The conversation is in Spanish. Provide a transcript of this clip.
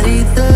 Margarita.